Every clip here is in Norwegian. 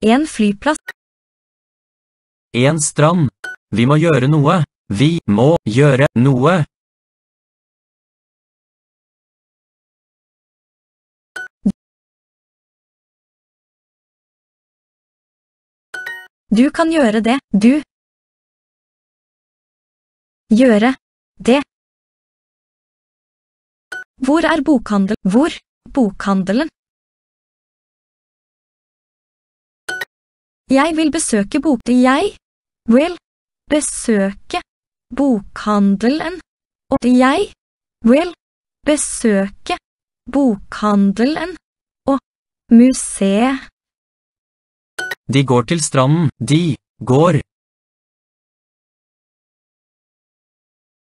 En flyplass. En strand. Vi må gjøre noe. Vi må gjøre noe. Du kan gjøre det, du. Gjøre det. Hvor er bokhandel? Hvor? Bokhandelen. Jeg vil besøke bok... Jeg vil besøke bokhandelen. Og jeg vil besøke bokhandelen og museet. De går til stranden. De går.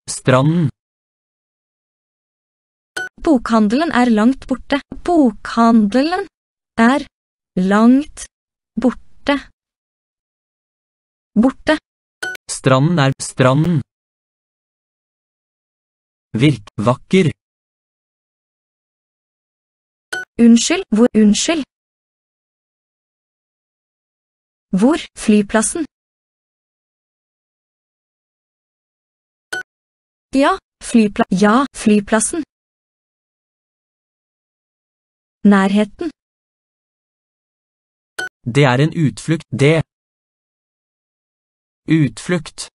Stranden. Bokhandelen er langt borte. Bokhandelen er langt borte. Borte. Stranden er stranden. Virk vakker. Unnskyld, hvor unnskyld? Hvor? Flyplassen? Ja, flypla... Ja, flyplassen. Nærheten. Det er en utflukt. Det. Utflukt.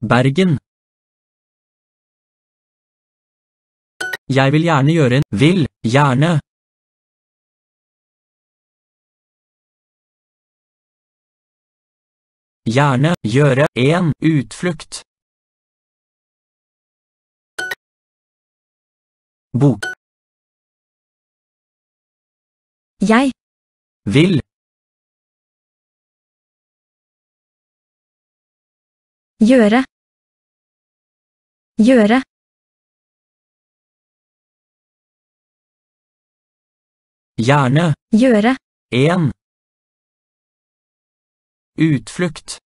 Bergen. Jeg vil gjerne gjøre en vil gjerne. Gjerne gjøre en utflukt. Bok. Jeg. Vil. Gjøre. Gjøre. Gjerne. Gjøre. En. Utflukt.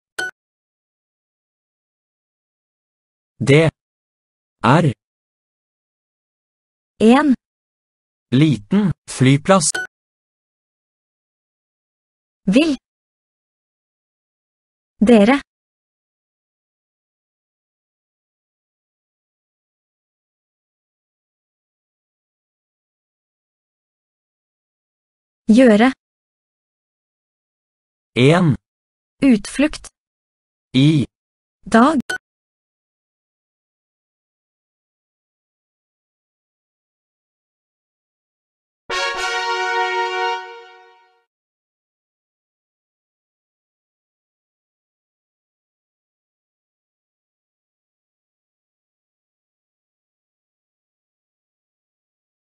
Det. Er. En. Liten. Flyplass. Vil. Dere. Gjøre. En. Utflukt. I. Dag.